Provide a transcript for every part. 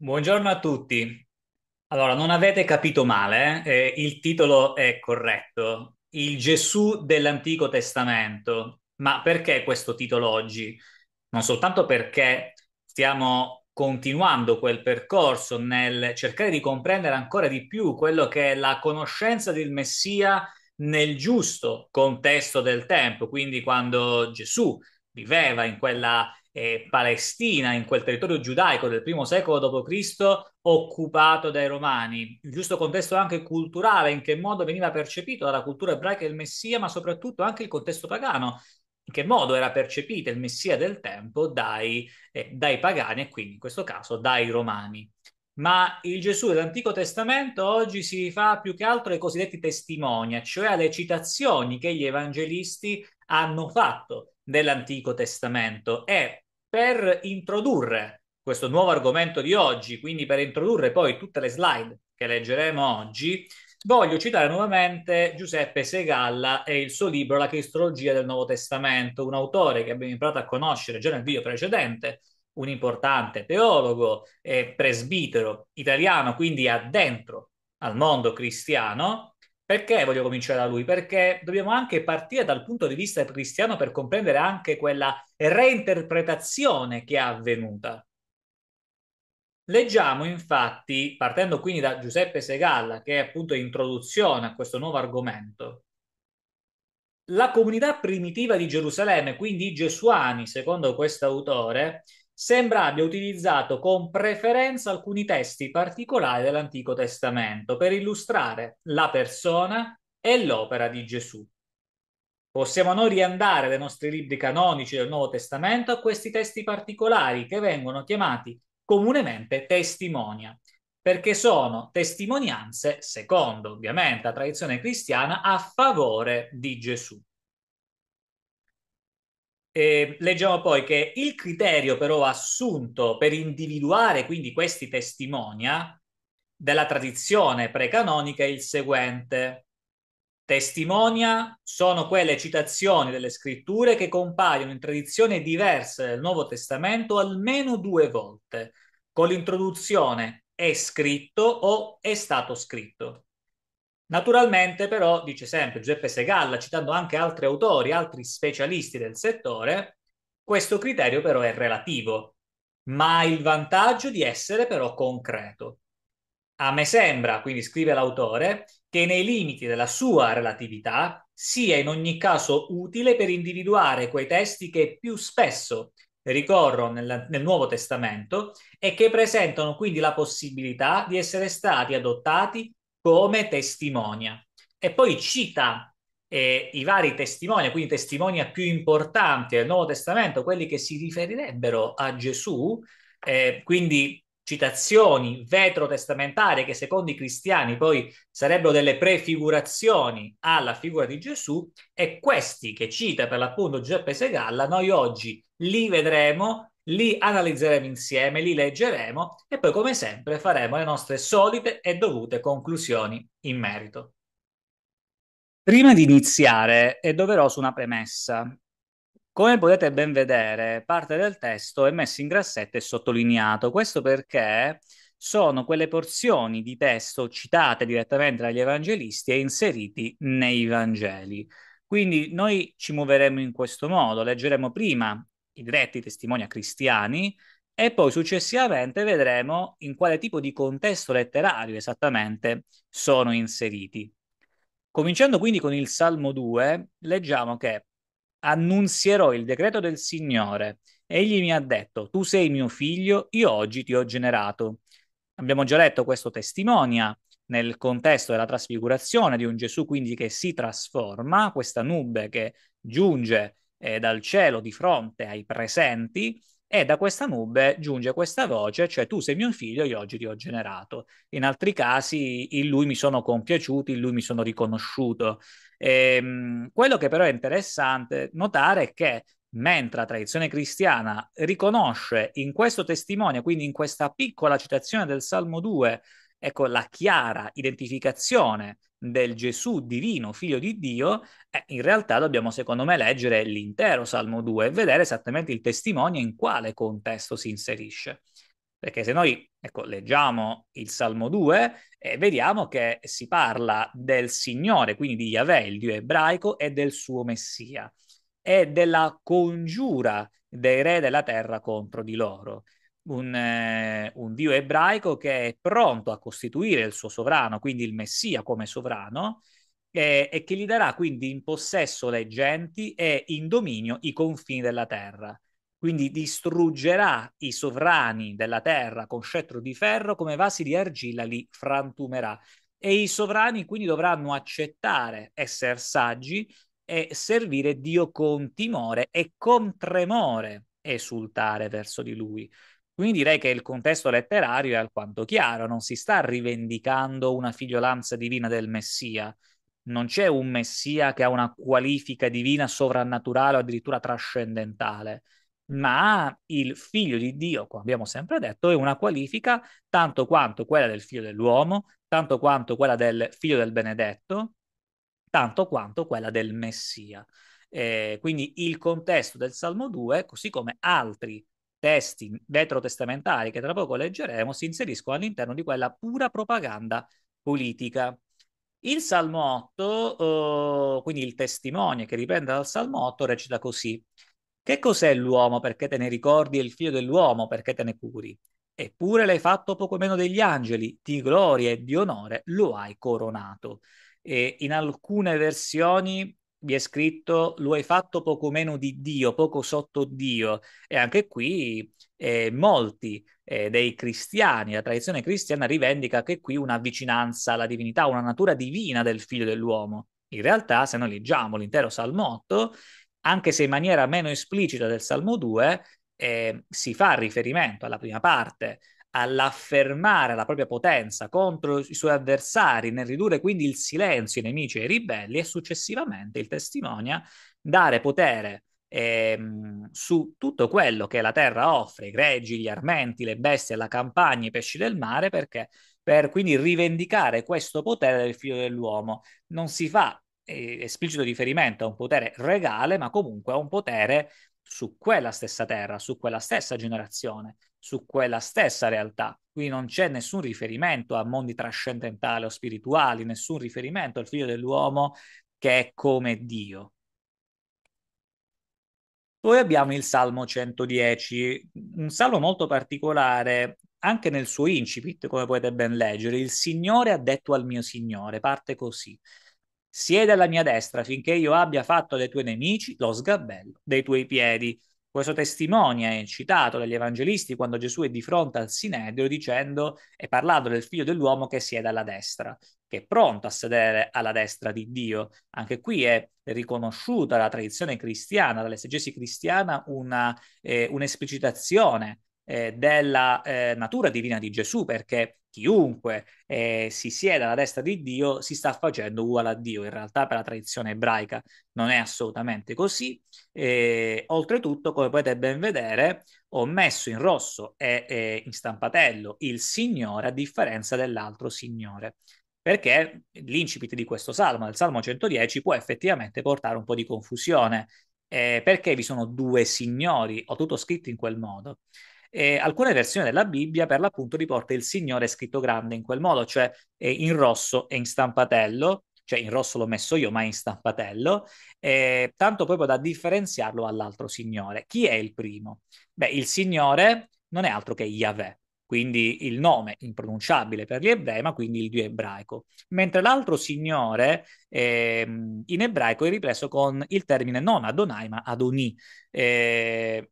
Buongiorno a tutti. Allora, non avete capito male, eh? Eh, il titolo è corretto. Il Gesù dell'Antico Testamento. Ma perché questo titolo oggi? Non soltanto perché stiamo continuando quel percorso nel cercare di comprendere ancora di più quello che è la conoscenza del Messia nel giusto contesto del tempo, quindi quando Gesù viveva in quella eh, Palestina, in quel territorio giudaico del primo secolo d.C., occupato dai Romani. Il giusto contesto anche culturale, in che modo veniva percepito dalla cultura ebraica il Messia, ma soprattutto anche il contesto pagano, in che modo era percepito il Messia del tempo dai, eh, dai pagani e quindi in questo caso dai Romani. Ma il Gesù dell'Antico Testamento oggi si fa più che altro ai cosiddetti testimonia, cioè alle citazioni che gli evangelisti hanno fatto dell'Antico Testamento e per introdurre questo nuovo argomento di oggi, quindi per introdurre poi tutte le slide che leggeremo oggi, voglio citare nuovamente Giuseppe Segalla e il suo libro La Cristologia del Nuovo Testamento, un autore che abbiamo imparato a conoscere già nel video precedente, un importante teologo e presbitero italiano, quindi addentro al mondo cristiano, perché voglio cominciare da lui? Perché dobbiamo anche partire dal punto di vista cristiano per comprendere anche quella reinterpretazione che è avvenuta. Leggiamo infatti, partendo quindi da Giuseppe Segalla, che è appunto introduzione a questo nuovo argomento, la comunità primitiva di Gerusalemme, quindi i Gesuani, secondo questo autore, sembra abbia utilizzato con preferenza alcuni testi particolari dell'Antico Testamento per illustrare la persona e l'opera di Gesù. Possiamo noi riandare dai nostri libri canonici del Nuovo Testamento a questi testi particolari che vengono chiamati comunemente testimonia, perché sono testimonianze, secondo ovviamente la tradizione cristiana, a favore di Gesù. Eh, leggiamo poi che il criterio però assunto per individuare quindi questi testimonia della tradizione precanonica è il seguente. Testimonia sono quelle citazioni delle scritture che compaiono in tradizioni diverse del Nuovo Testamento almeno due volte, con l'introduzione è scritto o è stato scritto. Naturalmente, però, dice sempre Giuseppe Segalla, citando anche altri autori, altri specialisti del settore, questo criterio però è relativo, ma ha il vantaggio di essere però concreto. A me sembra, quindi scrive l'autore, che nei limiti della sua relatività sia in ogni caso utile per individuare quei testi che più spesso ricorrono nel, nel Nuovo Testamento e che presentano quindi la possibilità di essere stati adottati come testimonia. E poi cita eh, i vari testimoni, quindi testimonia più importanti del Nuovo Testamento, quelli che si riferirebbero a Gesù, eh, quindi citazioni veterotestamentarie che secondo i cristiani poi sarebbero delle prefigurazioni alla figura di Gesù e questi che cita per l'appunto Giuseppe Segalla noi oggi li vedremo li analizzeremo insieme, li leggeremo e poi come sempre faremo le nostre solite e dovute conclusioni in merito. Prima di iniziare è doverosa una premessa. Come potete ben vedere, parte del testo è messo in grassetto e sottolineato. Questo perché sono quelle porzioni di testo citate direttamente dagli evangelisti e inseriti nei Vangeli. Quindi noi ci muoveremo in questo modo, leggeremo prima diretti testimoni cristiani e poi successivamente vedremo in quale tipo di contesto letterario esattamente sono inseriti. Cominciando quindi con il Salmo 2, leggiamo che annunzierò il decreto del Signore. Egli mi ha detto, tu sei mio figlio, io oggi ti ho generato. Abbiamo già letto questo testimonia nel contesto della trasfigurazione di un Gesù quindi che si trasforma, questa nube che giunge eh, dal cielo di fronte ai presenti e da questa nube giunge questa voce, cioè tu sei mio figlio, io oggi ti ho generato. In altri casi in lui mi sono compiaciuto, in lui mi sono riconosciuto. E, ehm, quello che però è interessante notare è che mentre la tradizione cristiana riconosce in questo testimone, quindi in questa piccola citazione del Salmo 2, ecco la chiara identificazione del Gesù divino, figlio di Dio, eh, in realtà dobbiamo secondo me leggere l'intero Salmo 2 e vedere esattamente il testimone in quale contesto si inserisce. Perché se noi Ecco, leggiamo il Salmo 2 e vediamo che si parla del Signore, quindi di Yahweh, il Dio ebraico, e del suo Messia, e della congiura dei re della terra contro di loro. Un, eh, un, Dio ebraico che è pronto a costituire il suo sovrano, quindi il Messia come sovrano, eh, e che gli darà quindi in possesso le genti e in dominio i confini della terra. Quindi distruggerà i sovrani della terra con scettro di ferro come vasi di argilla li frantumerà. E i sovrani quindi dovranno accettare essere saggi e servire Dio con timore e con tremore esultare verso di lui. Quindi direi che il contesto letterario è alquanto chiaro, non si sta rivendicando una figliolanza divina del Messia, non c'è un Messia che ha una qualifica divina sovrannaturale o addirittura trascendentale, ma il figlio di Dio, come abbiamo sempre detto, è una qualifica tanto quanto quella del figlio dell'uomo, tanto quanto quella del figlio del benedetto, tanto quanto quella del Messia. Eh, quindi il contesto del Salmo 2, così come altri testi veterotestamentali che tra poco leggeremo, si inseriscono all'interno di quella pura propaganda politica. Il Salmo 8, eh, quindi il testimone che riprende dal Salmo 8, recita così. Che cos'è l'uomo perché te ne ricordi e il figlio dell'uomo perché te ne curi? Eppure l'hai fatto poco meno degli angeli, di gloria e di onore lo hai coronato. E in alcune versioni vi è scritto lo hai fatto poco meno di Dio, poco sotto Dio. E anche qui eh, molti eh, dei cristiani, la tradizione cristiana rivendica che qui una vicinanza alla divinità, una natura divina del figlio dell'uomo. In realtà, se noi leggiamo l'intero Salmo 8, anche se in maniera meno esplicita del Salmo 2, eh, si fa riferimento alla prima parte, all'affermare la propria potenza contro i suoi avversari, nel ridurre quindi il silenzio ai nemici e ai ribelli, e successivamente il testimonia dare potere ehm, su tutto quello che la terra offre, i greggi, gli armenti, le bestie, la campagna, i pesci del mare, perché per quindi rivendicare questo potere del figlio dell'uomo. Non si fa eh, esplicito riferimento a un potere regale, ma comunque a un potere su quella stessa terra, su quella stessa generazione, su quella stessa realtà. Qui non c'è nessun riferimento a mondi trascendentali o spirituali, nessun riferimento al figlio dell'uomo che è come Dio. Poi abbiamo il Salmo 110, un salmo molto particolare anche nel suo incipit, come potete ben leggere. Il Signore ha detto al mio Signore, parte così. Siede alla mia destra finché io abbia fatto dei tuoi nemici lo sgabello dei tuoi piedi. Questo testimonia è citato dagli evangelisti quando Gesù è di fronte al Sinedrio dicendo e parlando del figlio dell'uomo che siede alla destra, che è pronto a sedere alla destra di Dio. Anche qui è riconosciuta dalla tradizione cristiana, dall'esegesi cristiana, una, eh, un'esplicitazione eh, della eh, natura divina di Gesù, perché chiunque eh, si sieda alla destra di Dio si sta facendo uguale a Dio. In realtà, per la tradizione ebraica non è assolutamente così. E, oltretutto, come potete ben vedere, ho messo in rosso e, e in stampatello il Signore a differenza dell'altro Signore perché l'incipit di questo salmo, del salmo 110, può effettivamente portare un po' di confusione, eh, perché vi sono due signori, ho tutto scritto in quel modo. E alcune versioni della Bibbia per l'appunto riporta il Signore scritto grande in quel modo, cioè in rosso e in stampatello, cioè in rosso l'ho messo io, ma in stampatello, eh, tanto proprio da differenziarlo dall'altro Signore. Chi è il primo? Beh, il Signore non è altro che Yahweh, quindi il nome impronunciabile per gli ebrei, ma quindi il dio ebraico. Mentre l'altro Signore eh, in ebraico è ripreso con il termine non Adonai, ma Adoni. Eh,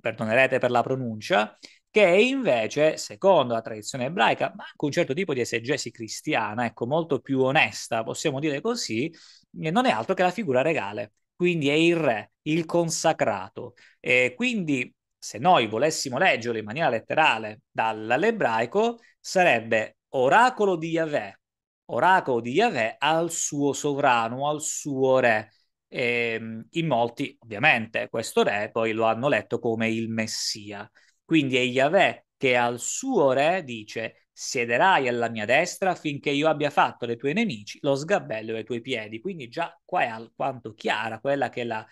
perdonerete per la pronuncia, che invece, secondo la tradizione ebraica, ma anche un certo tipo di esegesi cristiana, ecco, molto più onesta, possiamo dire così, non è altro che la figura regale. Quindi è il re, il consacrato. E quindi, se noi volessimo leggerlo in maniera letterale dall'ebraico, sarebbe oracolo di Yahweh, oracolo di Yahweh al suo sovrano, al suo re. E, ehm, in molti, ovviamente, questo re poi lo hanno letto come il Messia. Quindi è Yahweh che al suo re dice siederai alla mia destra finché io abbia fatto dei tuoi nemici lo sgabello ai tuoi piedi. Quindi già qua è alquanto chiara quella che è la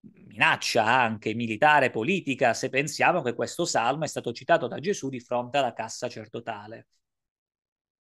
minaccia anche militare, politica, se pensiamo che questo salmo è stato citato da Gesù di fronte alla cassa sacerdotale.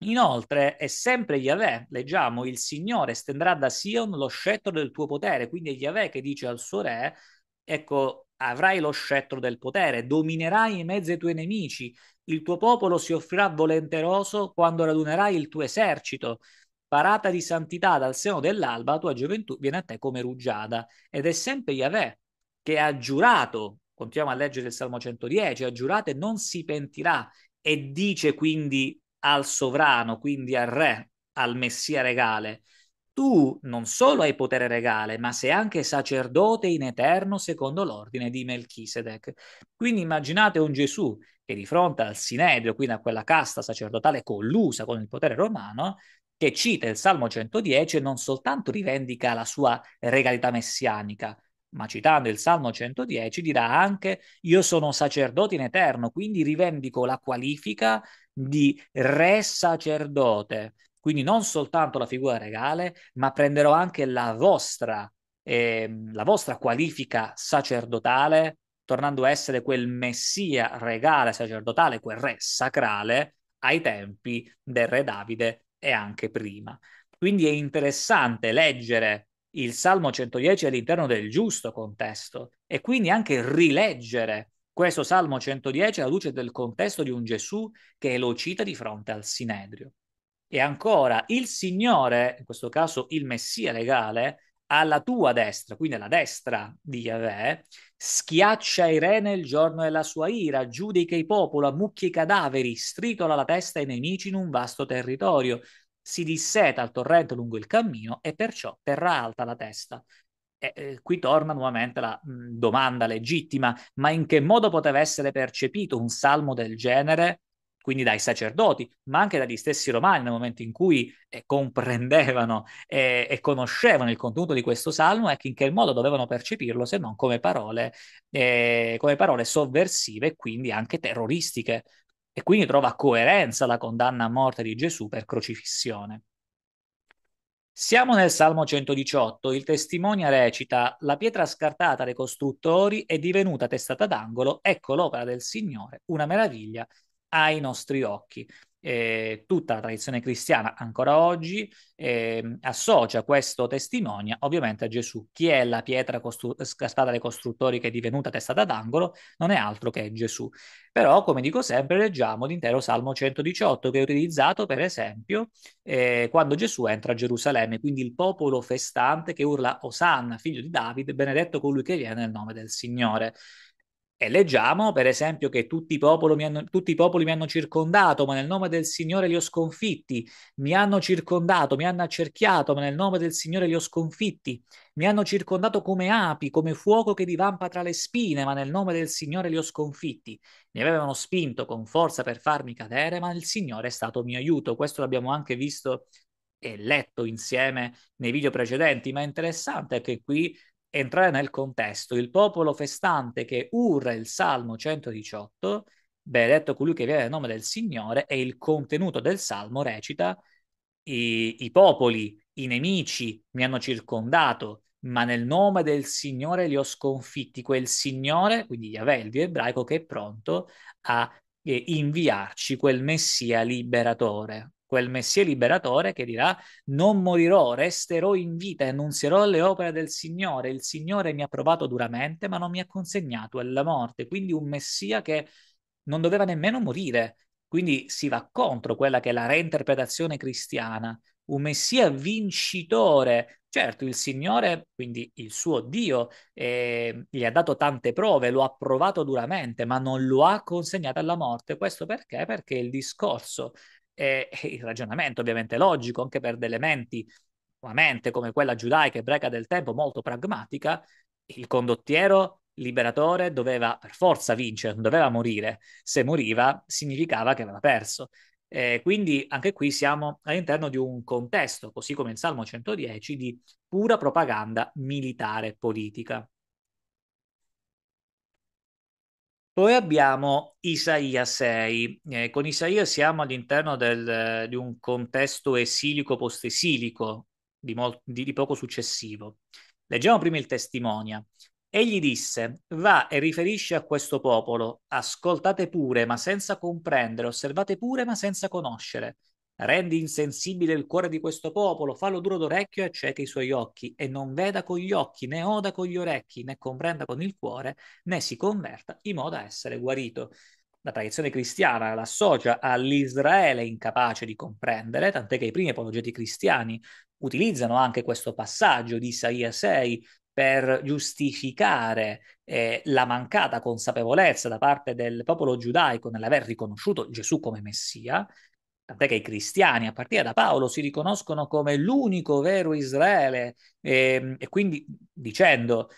Inoltre è sempre Yahweh, leggiamo, il Signore stenderà da Sion lo scettro del tuo potere, quindi è Yahweh che dice al suo re, ecco, avrai lo scettro del potere, dominerai in mezzo ai tuoi nemici, il tuo popolo si offrirà volenteroso quando radunerai il tuo esercito, parata di santità dal seno dell'alba, la tua gioventù viene a te come rugiada, ed è sempre Yahweh che ha giurato, continuiamo a leggere il Salmo 110, ha giurato e non si pentirà, e dice quindi al sovrano, quindi al re, al messia regale, tu non solo hai potere regale, ma sei anche sacerdote in eterno secondo l'ordine di Melchisedec. Quindi immaginate un Gesù che di fronte al Sinedrio, quindi a quella casta sacerdotale collusa con il potere romano, che cita il Salmo 110 e non soltanto rivendica la sua regalità messianica, ma citando il Salmo 110 dirà anche io sono sacerdote in eterno, quindi rivendico la qualifica di re sacerdote. Quindi non soltanto la figura regale, ma prenderò anche la vostra, eh, la vostra qualifica sacerdotale, tornando a essere quel messia regale sacerdotale, quel re sacrale ai tempi del re Davide e anche prima. Quindi è interessante leggere il Salmo 110 all'interno del giusto contesto e quindi anche rileggere questo Salmo 110 alla luce del contesto di un Gesù che lo cita di fronte al Sinedrio. E ancora, il Signore, in questo caso il Messia legale, alla tua destra, quindi alla destra di Yahweh, schiaccia i re nel giorno della sua ira, giudica i popoli, ammucchia i cadaveri, stritola la testa ai nemici in un vasto territorio, si disseta al torrente lungo il cammino e perciò terrà alta la testa. E, eh, qui torna nuovamente la mh, domanda legittima, ma in che modo poteva essere percepito un salmo del genere quindi dai sacerdoti, ma anche dagli stessi romani nel momento in cui eh, comprendevano eh, e conoscevano il contenuto di questo salmo e in che modo dovevano percepirlo se non come parole, eh, come parole sovversive e quindi anche terroristiche. E quindi trova coerenza la condanna a morte di Gesù per crocifissione. Siamo nel Salmo 118, il testimonia recita La pietra scartata dai costruttori è divenuta testata d'angolo, ecco l'opera del Signore, una meraviglia ai nostri occhi. Eh, tutta la tradizione cristiana ancora oggi eh, associa questo testimonia ovviamente a Gesù. Chi è la pietra costru- scassata dai costruttori che è divenuta testata d'angolo? Non è altro che Gesù. Però, come dico sempre, leggiamo l'intero Salmo 118 che è utilizzato per esempio eh, quando Gesù entra a Gerusalemme, quindi il popolo festante che urla Osanna, figlio di Davide, benedetto colui che viene nel nome del Signore. E leggiamo, per esempio, che tutti i, hanno, tutti i, popoli mi hanno, circondato, ma nel nome del Signore li ho sconfitti. Mi hanno circondato, mi hanno accerchiato, ma nel nome del Signore li ho sconfitti. Mi hanno circondato come api, come fuoco che divampa tra le spine, ma nel nome del Signore li ho sconfitti. Mi avevano spinto con forza per farmi cadere, ma il Signore è stato mio aiuto. Questo l'abbiamo anche visto e letto insieme nei video precedenti, ma è interessante che qui entrare nel contesto, il popolo festante che urra il Salmo 118, benedetto colui che viene nel nome del Signore, e il contenuto del Salmo recita i, i popoli, i nemici mi hanno circondato, ma nel nome del Signore li ho sconfitti. Quel Signore, quindi Yahweh, il Dio ebraico, che è pronto a eh, inviarci quel Messia liberatore quel Messia liberatore che dirà non morirò, resterò in vita e annunzierò le opere del Signore. Il Signore mi ha provato duramente, ma non mi ha consegnato alla morte. Quindi un Messia che non doveva nemmeno morire. Quindi si va contro quella che è la reinterpretazione cristiana. Un Messia vincitore. Certo, il Signore, quindi il suo Dio, eh, gli ha dato tante prove, lo ha provato duramente, ma non lo ha consegnato alla morte. Questo perché? Perché il discorso e, e il ragionamento ovviamente logico anche per delle menti, una mente come quella giudaica ebraica del tempo molto pragmatica, il condottiero liberatore doveva per forza vincere, non doveva morire. Se moriva significava che aveva perso. Eh, quindi anche qui siamo all'interno di un contesto, così come il Salmo 110, di pura propaganda militare politica. Poi abbiamo Isaia 6. Eh, con Isaia siamo all'interno del, di un contesto esilico post-esilico di, di, di poco successivo. Leggiamo prima il testimonia. Egli disse, va e riferisce a questo popolo, ascoltate pure ma senza comprendere, osservate pure ma senza conoscere. Rendi insensibile il cuore di questo popolo, fallo duro d'orecchio e acceca i suoi occhi, e non veda con gli occhi, né oda con gli orecchi, né comprenda con il cuore, né si converta in modo da essere guarito. La tradizione cristiana l'associa all'Israele incapace di comprendere, tant'è che i primi apologeti cristiani utilizzano anche questo passaggio di Isaia 6 per giustificare eh, la mancata consapevolezza da parte del popolo giudaico nell'aver riconosciuto Gesù come Messia, tant'è che i cristiani a partire da Paolo si riconoscono come l'unico vero Israele eh, e quindi dicendo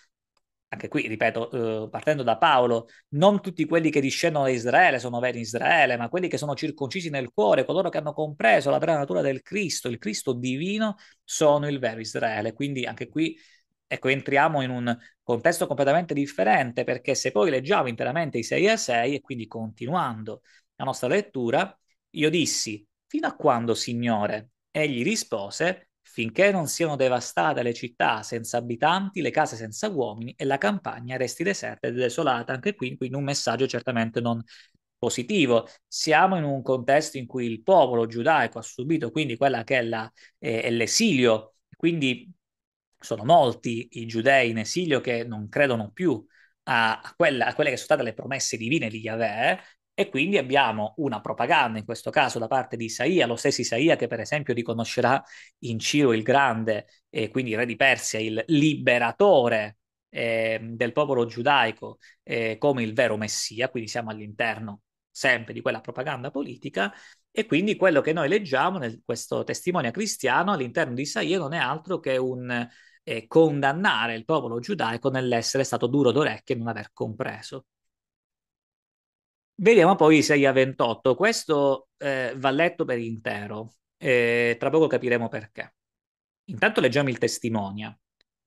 anche qui, ripeto, eh, partendo da Paolo, non tutti quelli che discendono da Israele sono veri Israele, ma quelli che sono circoncisi nel cuore, coloro che hanno compreso la vera natura del Cristo, il Cristo divino, sono il vero Israele. Quindi anche qui, ecco, entriamo in un contesto completamente differente, perché se poi leggiamo interamente Isaia 6 e quindi continuando la nostra lettura, io dissi, fino a quando, Signore? Egli rispose, finché non siano devastate le città senza abitanti, le case senza uomini e la campagna resti deserta e desolata. Anche qui, quindi un messaggio certamente non positivo. Siamo in un contesto in cui il popolo giudaico ha subito quindi quella che è, la, eh, è l'esilio, quindi sono molti i giudei in esilio che non credono più a, quella, a quelle che sono state le promesse divine di Yahweh e quindi abbiamo una propaganda, in questo caso da parte di Isaia, lo stesso Isaia che per esempio riconoscerà in Ciro il Grande, e quindi re di Persia, il liberatore eh, del popolo giudaico eh, come il vero Messia, quindi siamo all'interno sempre di quella propaganda politica, e quindi quello che noi leggiamo in questo testimonia cristiano all'interno di Isaia non è altro che un eh, condannare il popolo giudaico nell'essere stato duro d'orecchio e non aver compreso. Vediamo poi Isaia 28. Questo eh, va letto per intero. Eh, tra poco capiremo perché. Intanto leggiamo il testimonia.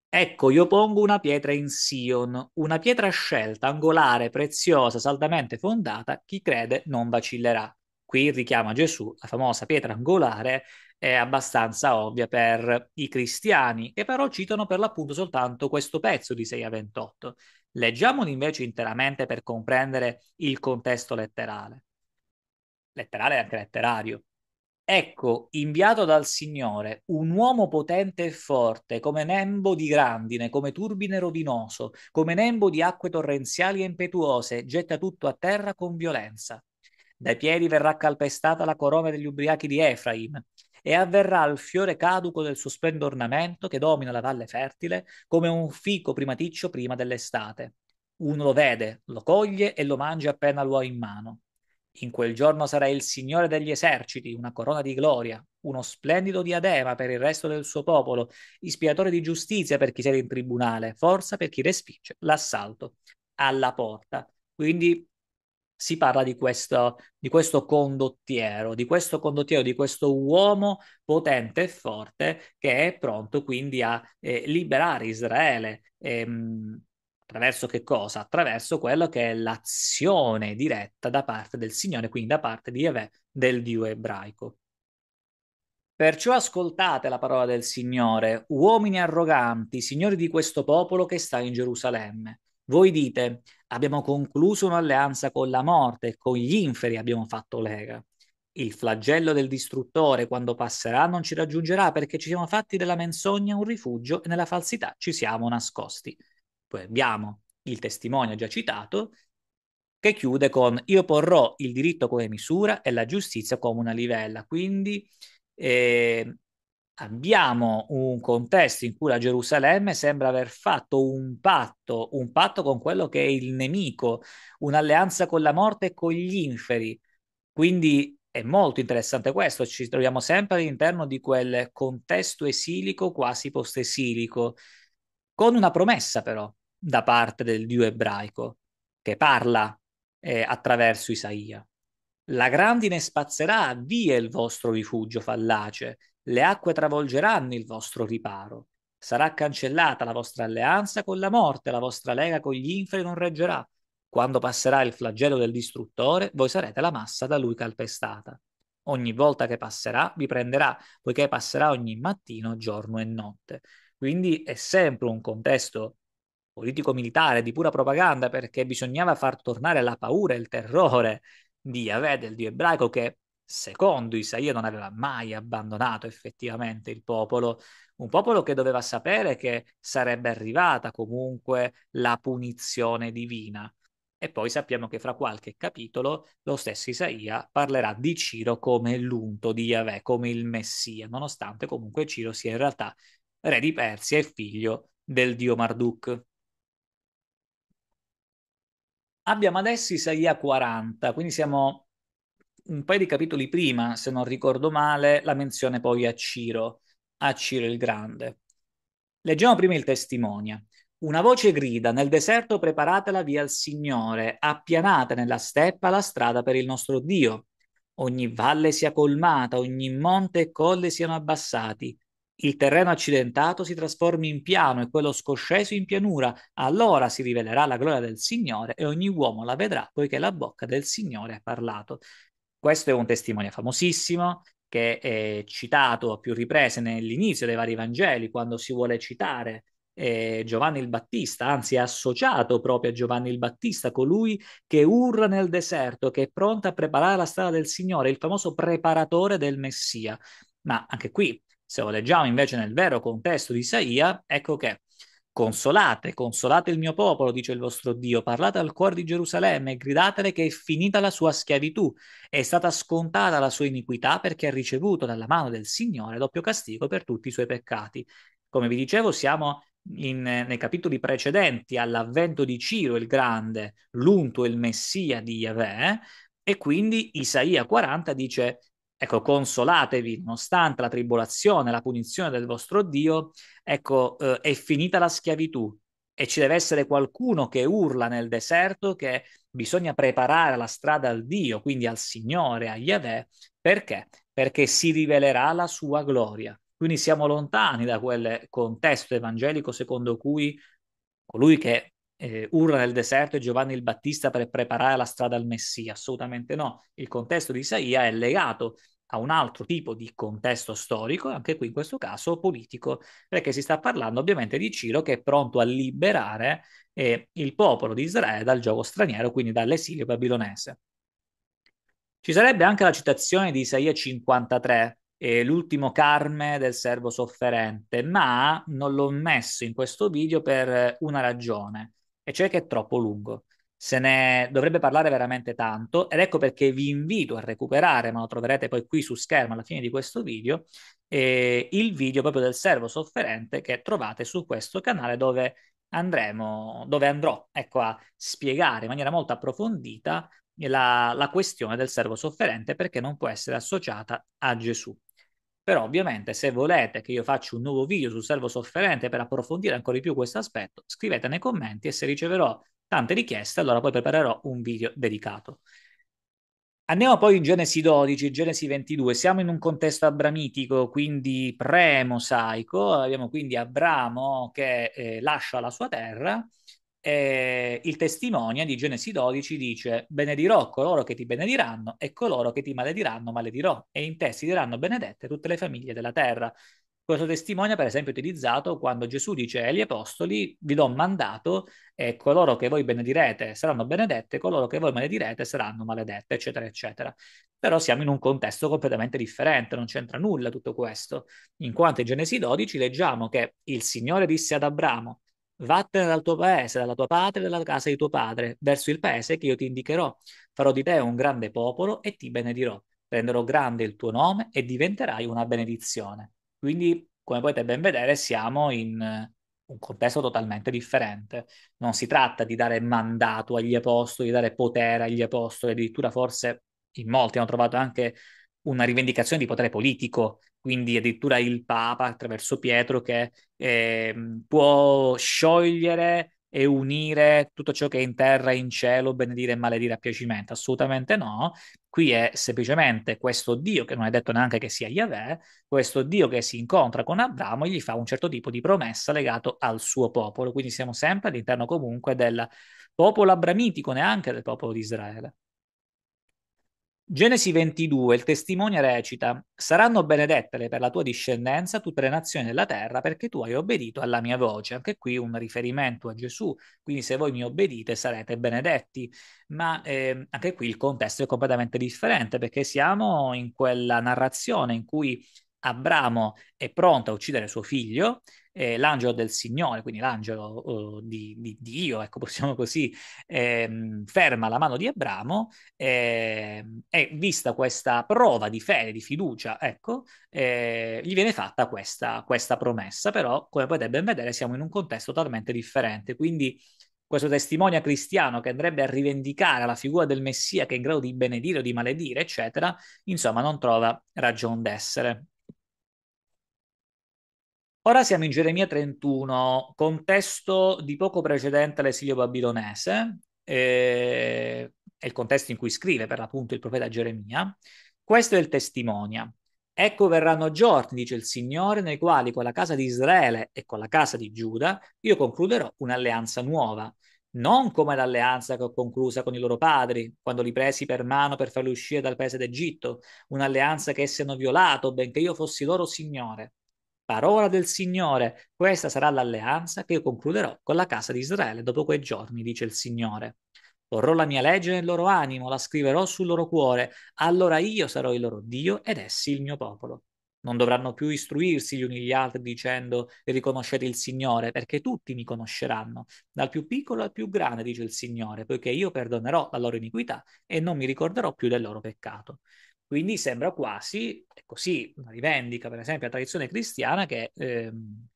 Ecco, io pongo una pietra in Sion, una pietra scelta, angolare, preziosa, saldamente fondata. Chi crede non vacillerà. Qui richiama Gesù, la famosa pietra angolare è abbastanza ovvia per i cristiani, che però citano per l'appunto soltanto questo pezzo di Isaia 28. Leggiamolo invece interamente per comprendere il contesto letterale. Letterale e anche letterario. Ecco, inviato dal Signore, un uomo potente e forte, come nembo di grandine, come turbine rovinoso, come nembo di acque torrenziali e impetuose, getta tutto a terra con violenza. Dai piedi verrà calpestata la corona degli ubriachi di Efraim, e avverrà il fiore caduco del suo splendido ornamento che domina la valle fertile come un fico primaticcio prima dell'estate. Uno lo vede, lo coglie e lo mangia appena lo ha in mano. In quel giorno sarà il Signore degli eserciti, una corona di gloria, uno splendido diadema per il resto del suo popolo, ispiatore di giustizia per chi siede in tribunale, forza per chi respinge l'assalto alla porta. Quindi si parla di questo, di questo condottiero, di questo condottiero, di questo uomo potente e forte che è pronto quindi a eh, liberare Israele. Ehm, attraverso che cosa? Attraverso quello che è l'azione diretta da parte del Signore, quindi da parte di Yahweh, del Dio ebraico. Perciò ascoltate la parola del Signore, uomini arroganti, signori di questo popolo che sta in Gerusalemme. Voi dite, abbiamo concluso un'alleanza con la morte, con gli inferi abbiamo fatto lega. Il flagello del distruttore, quando passerà, non ci raggiungerà perché ci siamo fatti della menzogna un rifugio e nella falsità ci siamo nascosti. Poi abbiamo il testimone già citato, che chiude con io porrò il diritto come misura e la giustizia come una livella. Quindi eh, abbiamo un contesto in cui la Gerusalemme sembra aver fatto un patto, un patto con quello che è il nemico, un'alleanza con la morte e con gli inferi. Quindi è molto interessante questo, ci troviamo sempre all'interno di quel contesto esilico, quasi post-esilico, con una promessa però da parte del Dio ebraico, che parla eh, attraverso Isaia. La grandine spazzerà via il vostro rifugio fallace, le acque travolgeranno il vostro riparo. Sarà cancellata la vostra alleanza con la morte, la vostra lega con gli inferi non reggerà. Quando passerà il flagello del distruttore, voi sarete la massa da lui calpestata. Ogni volta che passerà, vi prenderà, poiché passerà ogni mattino, giorno e notte. Quindi è sempre un contesto politico-militare, di pura propaganda, perché bisognava far tornare la paura e il terrore di Yahweh, del Dio ebraico, che secondo Isaia non aveva mai abbandonato effettivamente il popolo, un popolo che doveva sapere che sarebbe arrivata comunque la punizione divina. E poi sappiamo che fra qualche capitolo lo stesso Isaia parlerà di Ciro come l'unto di Yahweh, come il Messia, nonostante comunque Ciro sia in realtà re di Persia e figlio del dio Marduk. Abbiamo adesso Isaia 40, quindi siamo un paio di capitoli prima, se non ricordo male, la menzione poi a Ciro, a Ciro il Grande. Leggiamo prima il testimonia. Una voce grida, nel deserto preparate la via al Signore, appianate nella steppa la strada per il nostro Dio. Ogni valle sia colmata, ogni monte e colle siano abbassati. Il terreno accidentato si trasformi in piano e quello scosceso in pianura. Allora si rivelerà la gloria del Signore e ogni uomo la vedrà, poiché la bocca del Signore ha parlato. Questo è un testimone famosissimo che è citato a più riprese nell'inizio dei vari Vangeli, quando si vuole citare eh, Giovanni il Battista, anzi è associato proprio a Giovanni il Battista, colui che urla nel deserto, che è pronto a preparare la strada del Signore, il famoso preparatore del Messia. Ma anche qui, se lo leggiamo invece nel vero contesto di Isaia, ecco che Consolate, consolate il mio popolo, dice il vostro Dio, parlate al cuore di Gerusalemme e gridatele che è finita la sua schiavitù, è stata scontata la sua iniquità perché ha ricevuto dalla mano del Signore doppio castigo per tutti i suoi peccati. Come vi dicevo, siamo in, nei capitoli precedenti all'avvento di Ciro il Grande, l'unto e il Messia di Yahweh, e quindi Isaia 40 dice, ecco, consolatevi, nonostante la tribolazione, la punizione del vostro Dio, ecco, eh, è finita la schiavitù e ci deve essere qualcuno che urla nel deserto che bisogna preparare la strada al Dio, quindi al Signore, a Yahweh, perché? Perché si rivelerà la sua gloria. Quindi siamo lontani da quel contesto evangelico secondo cui colui che eh, urla nel deserto è Giovanni il Battista per preparare la strada al Messia. Assolutamente no. Il contesto di Isaia è legato a un altro tipo di contesto storico, anche qui in questo caso politico, perché si sta parlando ovviamente di Ciro che è pronto a liberare eh, il popolo di Israele dal gioco straniero, quindi dall'esilio babilonese. Ci sarebbe anche la citazione di Isaia 53, eh, l'ultimo carme del servo sofferente, ma non l'ho messo in questo video per una ragione, e cioè che è troppo lungo. Se ne dovrebbe parlare veramente tanto ed ecco perché vi invito a recuperare, ma lo troverete poi qui su schermo alla fine di questo video, eh, il video proprio del servo sofferente che trovate su questo canale dove andremo, dove andrò ecco, a spiegare in maniera molto approfondita la, la questione del servo sofferente perché non può essere associata a Gesù. Però ovviamente se volete che io faccia un nuovo video sul servo sofferente per approfondire ancora di più questo aspetto, scrivete nei commenti e se riceverò tante richieste, allora poi preparerò un video dedicato. Andiamo poi in Genesi 12, Genesi 22. Siamo in un contesto abramitico, quindi pre-mosaico. Abbiamo quindi Abramo che eh, lascia la sua terra eh, il testimonia di Genesi 12 dice benedirò coloro che ti benediranno e coloro che ti malediranno maledirò e in te si diranno benedette tutte le famiglie della terra. Questo testimonia, per esempio, è utilizzato quando Gesù dice agli apostoli: Vi do un mandato e coloro che voi benedirete saranno benedette, coloro che voi maledirete saranno maledette, eccetera, eccetera. Però siamo in un contesto completamente differente, non c'entra nulla tutto questo, in quanto in Genesi 12 leggiamo che il Signore disse ad Abramo: Vattene dal tuo paese, dalla tua patria dalla casa di tuo padre, verso il paese che io ti indicherò. Farò di te un grande popolo e ti benedirò. Renderò grande il tuo nome e diventerai una benedizione. Quindi, come potete ben vedere, siamo in un contesto totalmente differente. Non si tratta di dare mandato agli apostoli, di dare potere agli apostoli, addirittura forse in molti hanno trovato anche una rivendicazione di potere politico, quindi addirittura il Papa attraverso Pietro che eh, può sciogliere e unire tutto ciò che è in terra e in cielo, benedire e maledire a piacimento. Assolutamente no. Qui è semplicemente questo Dio, che non è detto neanche che sia Yahweh, questo Dio che si incontra con Abramo e gli fa un certo tipo di promessa legato al suo popolo. Quindi siamo sempre all'interno comunque del popolo abramitico, neanche del popolo di Israele. Genesi 22, il testimone recita: Saranno benedette per la tua discendenza tutte le nazioni della terra, perché tu hai obbedito alla mia voce. Anche qui un riferimento a Gesù, quindi se voi mi obbedite sarete benedetti. Ma eh, anche qui il contesto è completamente differente, perché siamo in quella narrazione in cui Abramo è pronto a uccidere suo figlio eh, l'angelo del Signore, quindi l'angelo uh, di, di, Dio, ecco, possiamo così, eh, ferma la mano di Abramo eh, e vista questa prova di fede, di fiducia, ecco, eh, gli viene fatta questa, questa promessa, però come potete ben vedere siamo in un contesto totalmente differente, quindi questo testimonia cristiano che andrebbe a rivendicare la figura del Messia che è in grado di benedire o di maledire, eccetera, insomma non trova ragione d'essere. Ora siamo in Geremia 31, contesto di poco precedente all'esilio babilonese, eh, è il contesto in cui scrive per l'appunto il profeta Geremia. Questo è il testimonia. Ecco verranno giorni, dice il Signore, nei quali con la casa di Israele e con la casa di Giuda io concluderò un'alleanza nuova, non come l'alleanza che ho conclusa con i loro padri, quando li presi per mano per farli uscire dal paese d'Egitto, un'alleanza che essi hanno violato, benché io fossi loro Signore Parola del Signore, questa sarà l'alleanza che io concluderò con la casa di Israele dopo quei giorni, dice il Signore. Porrò la mia legge nel loro animo, la scriverò sul loro cuore, allora io sarò il loro Dio ed essi il mio popolo. Non dovranno più istruirsi gli uni gli altri dicendo riconoscete il Signore, perché tutti mi conosceranno, dal più piccolo al più grande, dice il Signore, poiché io perdonerò la loro iniquità e non mi ricorderò più del loro peccato. Quindi sembra quasi, e così la rivendica per esempio la tradizione cristiana, che ehm,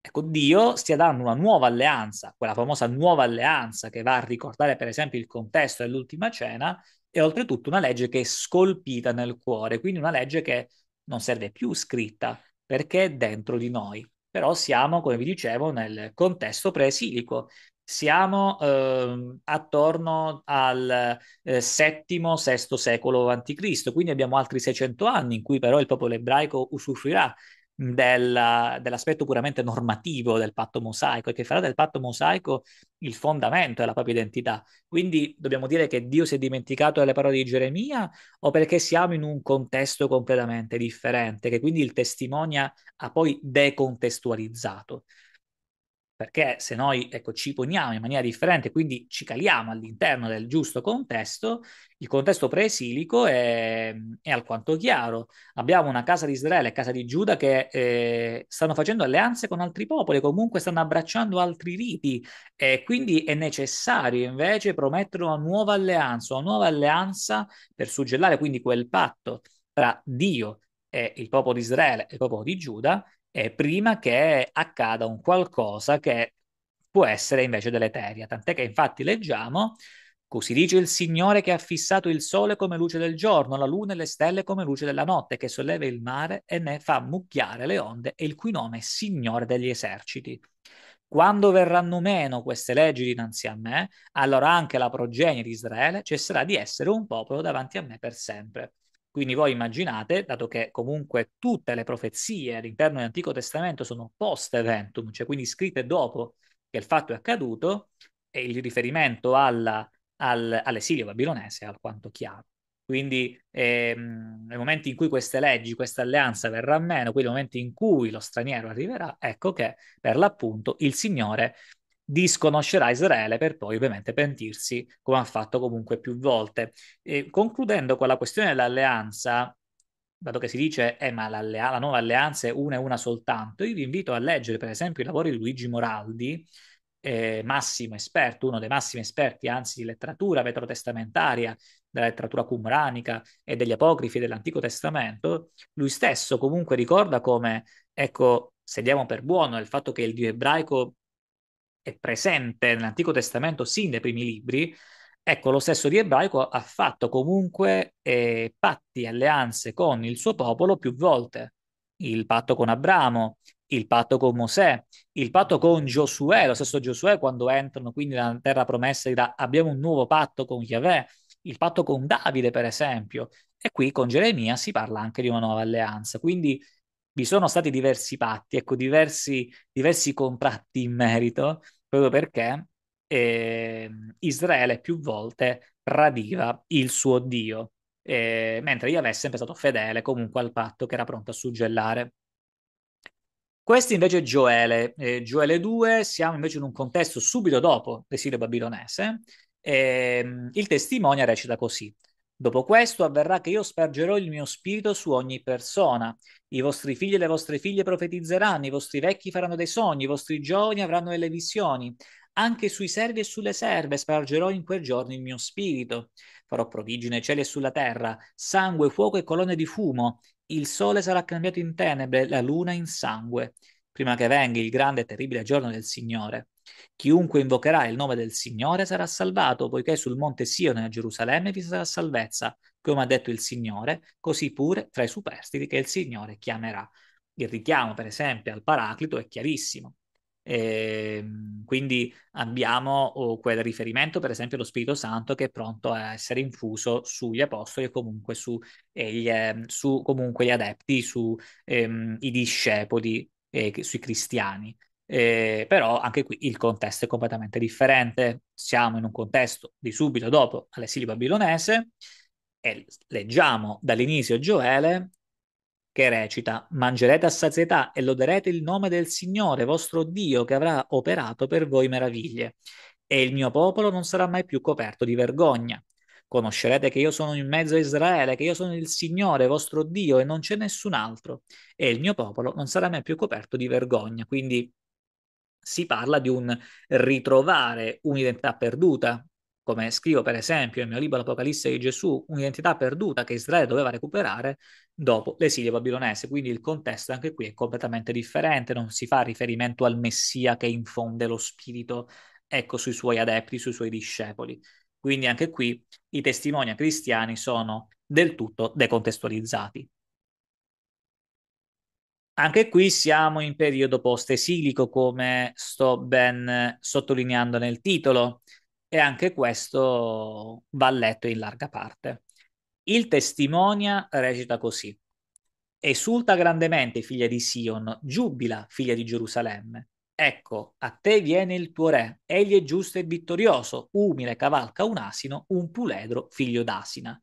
ecco, Dio stia dando una nuova alleanza, quella famosa nuova alleanza che va a ricordare per esempio il contesto dell'ultima cena, e oltretutto una legge che è scolpita nel cuore, quindi una legge che non serve più scritta perché è dentro di noi. Però siamo, come vi dicevo, nel contesto preesilico siamo eh, attorno al eh, settimo, sesto secolo a.C., quindi abbiamo altri 600 anni in cui però il popolo ebraico usufruirà della, dell'aspetto puramente normativo del patto mosaico e che farà del patto mosaico il fondamento della propria identità. Quindi dobbiamo dire che Dio si è dimenticato delle parole di Geremia o perché siamo in un contesto completamente differente, che quindi il testimonia ha poi decontestualizzato perché se noi ecco, ci poniamo in maniera differente, quindi ci caliamo all'interno del giusto contesto, il contesto preesilico è, è alquanto chiaro. Abbiamo una casa di Israele e casa di Giuda che eh, stanno facendo alleanze con altri popoli, comunque stanno abbracciando altri riti e quindi è necessario invece promettere una nuova alleanza, una nuova alleanza per suggellare quindi quel patto tra Dio e il popolo di Israele e il popolo di Giuda eh, prima che accada un qualcosa che può essere invece deleteria. Tant'è che infatti leggiamo, così dice il Signore che ha fissato il sole come luce del giorno, la luna e le stelle come luce della notte, che solleva il mare e ne fa mucchiare le onde, e il cui nome è Signore degli eserciti. Quando verranno meno queste leggi dinanzi a me, allora anche la progenie di Israele cesserà di essere un popolo davanti a me per sempre. Quindi voi immaginate, dato che comunque tutte le profezie all'interno dell'Antico Testamento sono post-eventum, cioè quindi scritte dopo che il fatto è accaduto, e il riferimento alla, al, all'esilio babilonese è alquanto chiaro. Quindi ehm, nel momento in cui queste leggi, questa alleanza verrà meno, quindi nel momento in cui lo straniero arriverà, ecco che per l'appunto il Signore disconoscerà Israele per poi ovviamente pentirsi come ha fatto comunque più volte. E concludendo con la questione dell'alleanza, dato che si dice eh, ma la nuova alleanza è una e una soltanto, io vi invito a leggere per esempio i lavori di Luigi Moraldi, eh, massimo esperto, uno dei massimi esperti anzi di letteratura vetrotestamentaria, della letteratura cumranica e degli apocrifi dell'Antico Testamento, lui stesso comunque ricorda come, ecco, se diamo per buono il fatto che il Dio ebraico è presente nell'Antico Testamento sin dai primi libri, ecco, lo stesso di ebraico ha fatto comunque eh, patti alleanze con il suo popolo più volte. Il patto con Abramo, il patto con Mosè, il patto con Giosuè, lo stesso Giosuè quando entrano quindi nella terra promessa dirà abbiamo un nuovo patto con Yahweh, il patto con Davide per esempio, e qui con Geremia si parla anche di una nuova alleanza. Quindi vi sono stati diversi patti, ecco, diversi, diversi contratti in merito, proprio perché eh, Israele più volte tradiva il suo Dio. eh, mentre Yahweh è sempre stato fedele comunque al patto che era pronto a suggellare. Questo invece è Gioele. Eh, Gioele 2, siamo invece in un contesto subito dopo l'esilio babilonese. Eh, il testimonia recita così. Dopo questo avverrà che io spargerò il mio spirito su ogni persona. I vostri figli e le vostre figlie profetizzeranno, i vostri vecchi faranno dei sogni, i vostri giovani avranno delle visioni. Anche sui servi e sulle serve spargerò in quel giorno il mio spirito. Farò prodigi nei cieli e sulla terra, sangue, fuoco e colonne di fumo. Il sole sarà cambiato in tenebre, la luna in sangue, prima che venga il grande e terribile giorno del Signore. Chiunque invocherà il nome del Signore sarà salvato, poiché sul monte Sione a Gerusalemme vi sarà salvezza, come ha detto il Signore, così pure tra i superstiti che il Signore chiamerà. Il richiamo, per esempio, al Paraclito è chiarissimo. E, ehm, quindi abbiamo quel riferimento, per esempio, allo Spirito Santo che è pronto a essere infuso sugli apostoli e comunque su, eh, gli, eh, su comunque gli adepti, sui ehm, discepoli, eh, sui cristiani. Eh, però anche qui il contesto è completamente differente. Siamo in un contesto di subito dopo all'esilio babilonese e leggiamo dall'inizio Gioele che recita mangerete a sazietà e loderete il nome del Signore vostro Dio che avrà operato per voi meraviglie e il mio popolo non sarà mai più coperto di vergogna. Conoscerete che io sono in mezzo a Israele, che io sono il Signore vostro Dio e non c'è nessun altro e il mio popolo non sarà mai più coperto di vergogna. Quindi si parla di un ritrovare un'identità perduta, come scrivo per esempio nel mio libro L'Apocalisse di Gesù, un'identità perduta che Israele doveva recuperare dopo l'esilio babilonese. Quindi il contesto anche qui è completamente differente, non si fa riferimento al Messia che infonde lo spirito, ecco, sui suoi adepti, sui suoi discepoli. Quindi anche qui i testimoni cristiani sono del tutto decontestualizzati. Anche qui siamo in periodo post-esilico, come sto ben sottolineando nel titolo e anche questo va letto in larga parte. Il testimonia recita così. Esulta grandemente, figlia di Sion, giubila, figlia di Gerusalemme. Ecco, a te viene il tuo re, egli è giusto e vittorioso, umile, cavalca un asino, un puledro, figlio d'asina.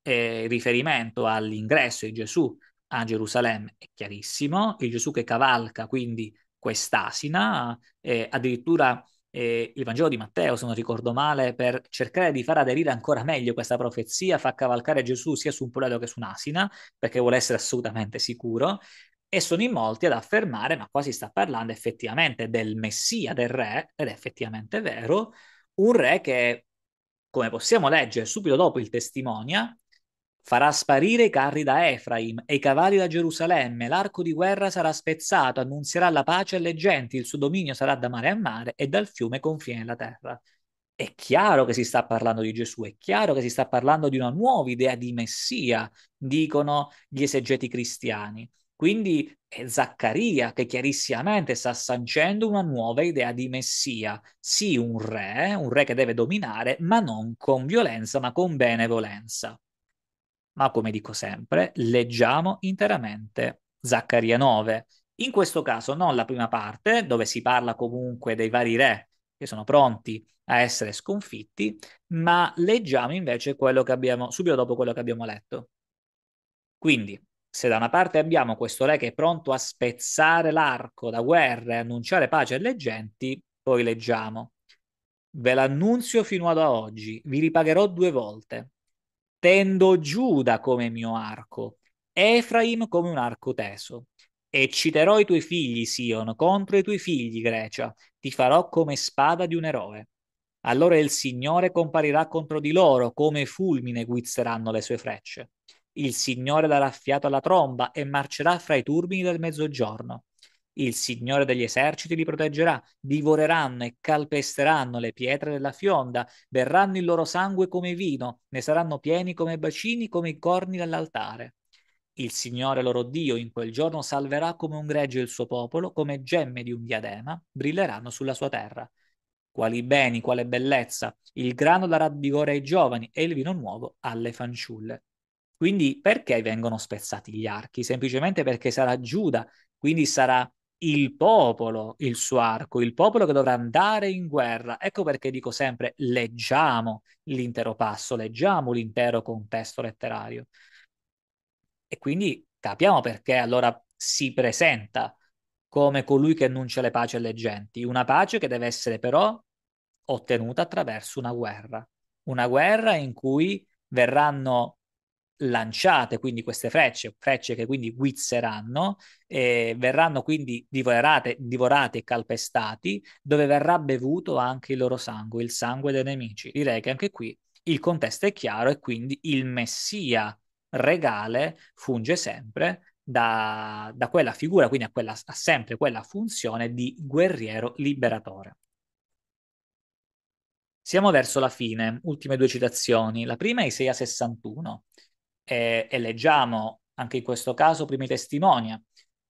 Eh, riferimento all'ingresso di Gesù a Gerusalemme è chiarissimo, il Gesù che cavalca quindi quest'asina, eh, addirittura eh, il Vangelo di Matteo, se non ricordo male, per cercare di far aderire ancora meglio questa profezia, fa cavalcare Gesù sia su un puledro che su un'asina, perché vuole essere assolutamente sicuro, e sono in molti ad affermare, ma qua si sta parlando effettivamente del Messia, del re, ed è effettivamente vero, un re che, come possiamo leggere subito dopo il testimonia, Farà sparire i carri da Efraim e i cavalli da Gerusalemme, l'arco di guerra sarà spezzato, annunzierà la pace alle genti, il suo dominio sarà da mare a mare e dal fiume confine la terra. È chiaro che si sta parlando di Gesù, è chiaro che si sta parlando di una nuova idea di Messia, dicono gli esegeti cristiani. Quindi è Zaccaria che chiarissimamente sta sancendo una nuova idea di Messia. Sì, un re, un re che deve dominare, ma non con violenza, ma con benevolenza ma come dico sempre, leggiamo interamente Zaccaria 9. In questo caso non la prima parte, dove si parla comunque dei vari re che sono pronti a essere sconfitti, ma leggiamo invece quello che abbiamo, subito dopo quello che abbiamo letto. Quindi, se da una parte abbiamo questo re che è pronto a spezzare l'arco da guerra e annunciare pace alle genti, poi leggiamo. Ve l'annunzio fino ad oggi, vi ripagherò due volte. Tendo Giuda come mio arco, Efraim come un arco teso. Ecciterò i tuoi figli, Sion, contro i tuoi figli, Grecia. Ti farò come spada di un eroe. Allora il Signore comparirà contro di loro, come fulmine guizzeranno le sue frecce. Il Signore darà fiato alla tromba e marcerà fra i turbini del mezzogiorno. Il Signore degli eserciti li proteggerà, divoreranno e calpesteranno le pietre della fionda, verranno il loro sangue come vino, ne saranno pieni come bacini, come i corni dell'altare. Il Signore loro Dio in quel giorno salverà come un gregge il suo popolo, come gemme di un diadema, brilleranno sulla sua terra. Quali beni, quale bellezza! Il grano darà vigore ai giovani e il vino nuovo alle fanciulle. Quindi perché vengono spezzati gli archi? Semplicemente perché sarà Giuda, quindi sarà il popolo il suo arco, il popolo che dovrà andare in guerra. Ecco perché dico sempre leggiamo l'intero passo, leggiamo l'intero contesto letterario. E quindi capiamo perché allora si presenta come colui che annuncia le paci alle genti, una pace che deve essere però ottenuta attraverso una guerra, una guerra in cui verranno lanciate quindi queste frecce, frecce che quindi guizzeranno, e verranno quindi divorate, divorati e calpestati, dove verrà bevuto anche il loro sangue, il sangue dei nemici. Direi che anche qui il contesto è chiaro e quindi il Messia regale funge sempre da, da quella figura, quindi ha, quella, ha sempre quella funzione di guerriero liberatore. Siamo verso la fine, ultime due citazioni. La prima è Isaia 61 e, e leggiamo anche in questo caso primi testimonia.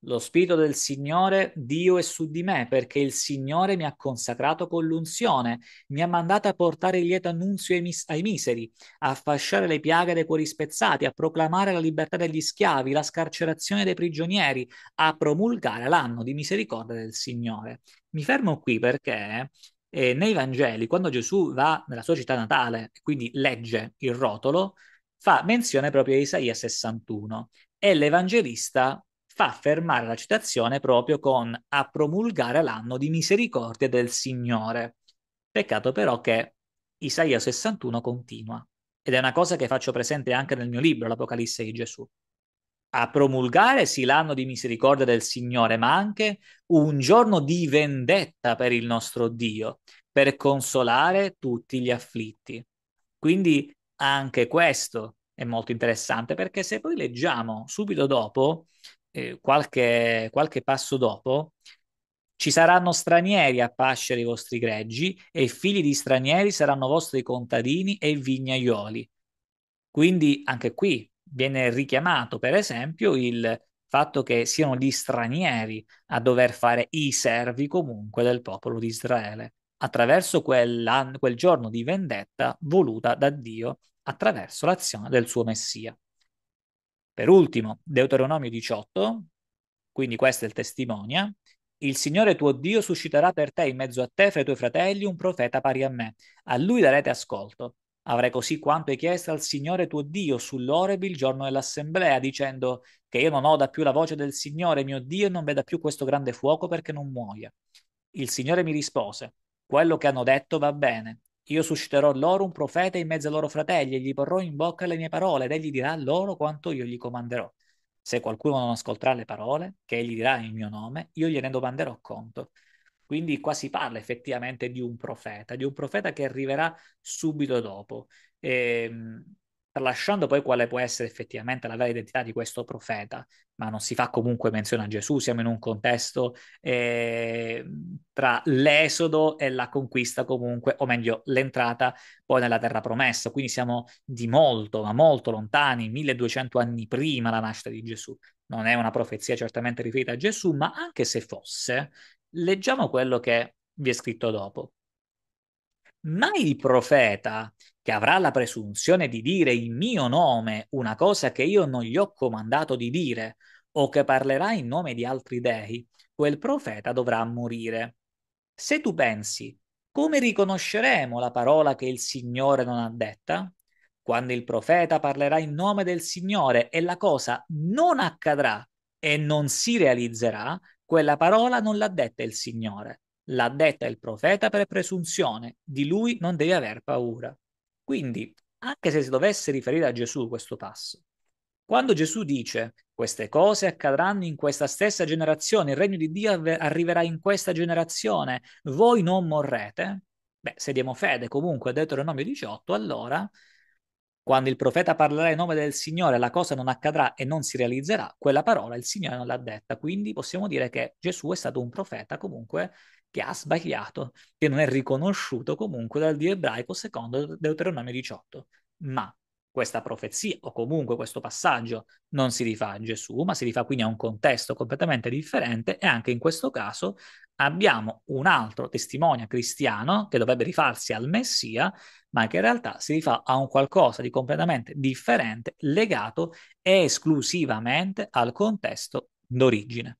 Lo Spirito del Signore, Dio è su di me, perché il Signore mi ha consacrato con l'unzione, mi ha mandato a portare il lieto annunzio ai, mis- ai miseri, a fasciare le piaghe dei cuori spezzati, a proclamare la libertà degli schiavi, la scarcerazione dei prigionieri, a promulgare l'anno di misericordia del Signore. Mi fermo qui perché eh, nei Vangeli, quando Gesù va nella sua città natale, quindi legge il rotolo, fa menzione proprio a Isaia 61 e l'Evangelista fa fermare la citazione proprio con a promulgare l'anno di misericordia del Signore. Peccato però che Isaia 61 continua ed è una cosa che faccio presente anche nel mio libro, l'Apocalisse di Gesù. A promulgare sì l'anno di misericordia del Signore, ma anche un giorno di vendetta per il nostro Dio, per consolare tutti gli afflitti. Quindi anche questo è molto interessante perché se poi leggiamo subito dopo, eh, qualche, qualche passo dopo, ci saranno stranieri a pascere i vostri greggi e figli di stranieri saranno vostri contadini e vignaioli. Quindi anche qui viene richiamato, per esempio, il fatto che siano gli stranieri a dover fare i servi comunque del popolo di Israele attraverso quel giorno di vendetta voluta da Dio attraverso l'azione del suo Messia. Per ultimo, Deuteronomio 18, quindi questo è il testimonia, il Signore tuo Dio susciterà per te in mezzo a te fra i tuoi fratelli un profeta pari a me. A lui darete ascolto. Avrai così quanto hai chiesto al Signore tuo Dio sull'Oreb il giorno dell'assemblea, dicendo che io non oda più la voce del Signore mio Dio e non veda più questo grande fuoco perché non muoia. Il Signore mi rispose, quello che hanno detto va bene. Io susciterò loro un profeta in mezzo ai loro fratelli e gli porrò in bocca le mie parole ed egli dirà loro quanto io gli comanderò. Se qualcuno non ascolterà le parole che egli dirà in mio nome, io gliene domanderò conto. Quindi qua si parla effettivamente di un profeta, di un profeta che arriverà subito dopo. E, ehm, tralasciando poi quale può essere effettivamente la vera identità di questo profeta, ma non si fa comunque menzione a Gesù, siamo in un contesto eh, tra l'esodo e la conquista comunque, o meglio l'entrata poi nella terra promessa, quindi siamo di molto, ma molto lontani, 1200 anni prima la nascita di Gesù. Non è una profezia certamente riferita a Gesù, ma anche se fosse, leggiamo quello che vi è scritto dopo. Ma il profeta che avrà la presunzione di dire in mio nome una cosa che io non gli ho comandato di dire, o che parlerà in nome di altri dei, quel profeta dovrà morire. Se tu pensi, come riconosceremo la parola che il Signore non ha detta? Quando il profeta parlerà in nome del Signore e la cosa non accadrà e non si realizzerà, quella parola non l'ha detta il Signore, l'ha detta il profeta per presunzione, di lui non devi aver paura. Quindi, anche se si dovesse riferire a Gesù questo passo, quando Gesù dice queste cose accadranno in questa stessa generazione, il regno di Dio arriverà in questa generazione, voi non morrete, beh, se diamo fede comunque a Deuteronomio 18, allora quando il profeta parlerà in nome del Signore, la cosa non accadrà e non si realizzerà, quella parola il Signore non l'ha detta. Quindi possiamo dire che Gesù è stato un profeta comunque che ha sbagliato, che non è riconosciuto comunque dal Dio ebraico secondo Deuteronomio 18. Ma questa profezia o comunque questo passaggio non si rifà a Gesù, ma si rifà quindi a un contesto completamente differente e anche in questo caso abbiamo un altro testimonia cristiano che dovrebbe rifarsi al Messia, ma che in realtà si rifà a un qualcosa di completamente differente legato esclusivamente al contesto d'origine.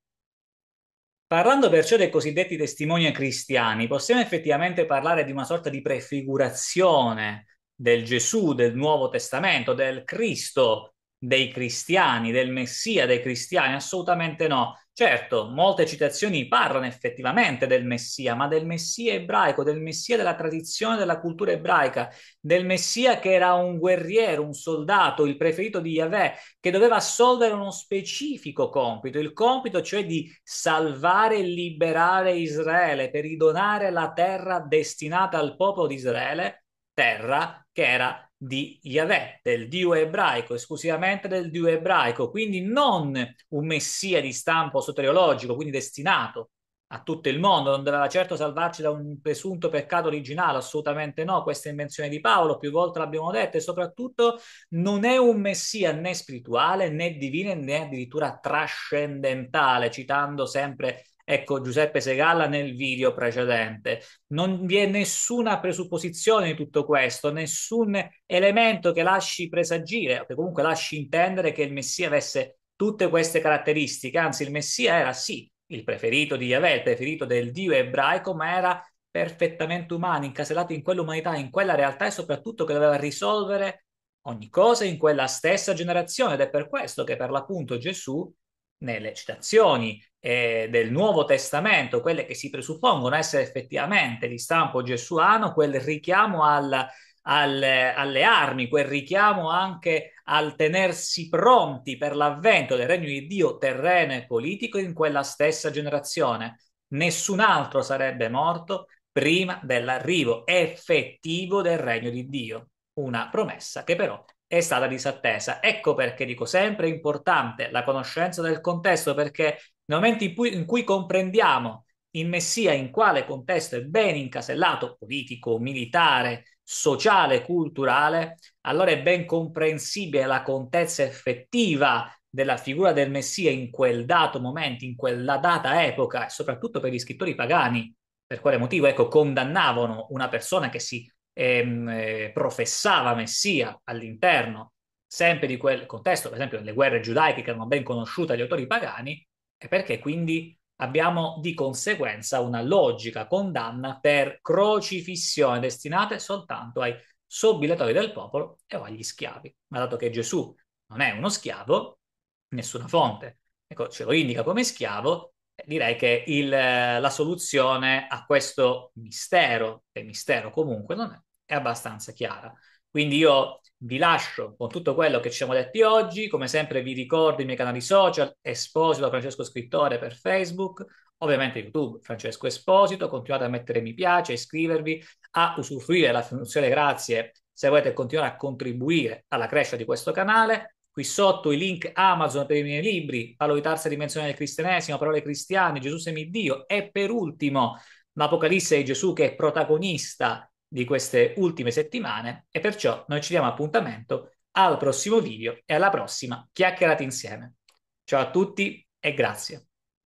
Parlando perciò dei cosiddetti testimoni cristiani, possiamo effettivamente parlare di una sorta di prefigurazione del Gesù del Nuovo Testamento, del Cristo dei cristiani, del Messia dei cristiani? Assolutamente no. Certo, molte citazioni parlano effettivamente del Messia, ma del Messia ebraico, del Messia della tradizione della cultura ebraica, del Messia che era un guerriero, un soldato, il preferito di Yahweh, che doveva assolvere uno specifico compito, il compito cioè di salvare e liberare Israele per ridonare la terra destinata al popolo di Israele, terra che era di Yahweh, del Dio ebraico, esclusivamente del Dio ebraico, quindi non un messia di stampo soteriologico, quindi destinato a tutto il mondo, non doveva certo salvarci da un presunto peccato originale, assolutamente no, questa invenzione di Paolo, più volte l'abbiamo detto, e soprattutto non è un messia né spirituale né divino né addirittura trascendentale, citando sempre ecco Giuseppe Segalla nel video precedente. Non vi è nessuna presupposizione di tutto questo, nessun elemento che lasci presagire, che comunque lasci intendere che il Messia avesse tutte queste caratteristiche, anzi il Messia era sì il preferito di Yahweh, il preferito del Dio ebraico, ma era perfettamente umano, incasellato in quell'umanità, in quella realtà e soprattutto che doveva risolvere ogni cosa in quella stessa generazione ed è per questo che per l'appunto Gesù nelle citazioni eh, del Nuovo Testamento, quelle che si presuppongono essere effettivamente di stampo gesuano, quel richiamo al, al, alle armi, quel richiamo anche al tenersi pronti per l'avvento del regno di Dio terreno e politico in quella stessa generazione. Nessun altro sarebbe morto prima dell'arrivo effettivo del regno di Dio, una promessa che però è stata disattesa. Ecco perché dico sempre importante la conoscenza del contesto, perché nel momento in cui, in cui comprendiamo il Messia in quale contesto è ben incasellato, politico, militare, sociale, culturale, allora è ben comprensibile la contezza effettiva della figura del Messia in quel dato momento, in quella data epoca, e soprattutto per gli scrittori pagani, per quale motivo, ecco, condannavano una persona che si ehm, eh, professava Messia all'interno sempre di quel contesto, per esempio nelle guerre giudaiche che erano ben conosciute agli autori pagani, e perché quindi abbiamo di conseguenza una logica condanna per crocifissione destinate soltanto ai sobilatori del popolo e agli schiavi. Ma dato che Gesù non è uno schiavo, nessuna fonte ecco, ce lo indica come schiavo, direi che il, la soluzione a questo mistero, che mistero comunque non è, è abbastanza chiara. Quindi io vi lascio con tutto quello che ci siamo detti oggi. Come sempre vi ricordo i miei canali social, Esposito Francesco Scrittore per Facebook, ovviamente YouTube Francesco Esposito. Continuate a mettere mi piace, iscrivervi, a usufruire della funzione grazie se volete continuare a contribuire alla crescita di questo canale. Qui sotto i link Amazon per i miei libri, Parlo di terza dimensione del cristianesimo, Parole cristiane, Gesù semidio e per ultimo l'Apocalisse di Gesù che è protagonista di queste ultime settimane e perciò noi ci diamo appuntamento al prossimo video e alla prossima chiacchierata insieme. Ciao a tutti e grazie.